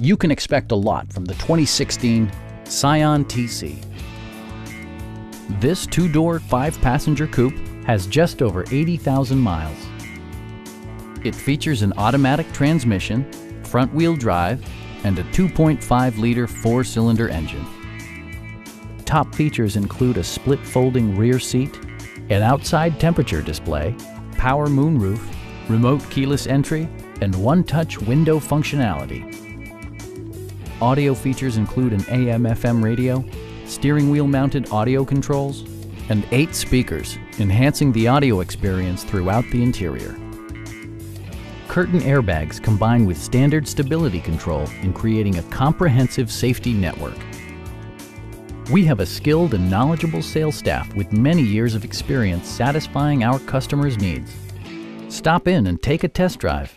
You can expect a lot from the 2016 Scion TC. This two-door, five-passenger coupe has just over 80,000 miles. It features an automatic transmission, front-wheel drive, and a 2.5-liter four-cylinder engine. Top features include a split folding rear seat, an outside temperature display, power moonroof, remote keyless entry, and one-touch window functionality. Audio features include an AM-FM radio, steering wheel mounted audio controls, and eight speakers, enhancing the audio experience throughout the interior. Curtain airbags combine with standard stability control in creating a comprehensive safety network. We have a skilled and knowledgeable sales staff with many years of experience satisfying our customers' needs. Stop in and take a test drive.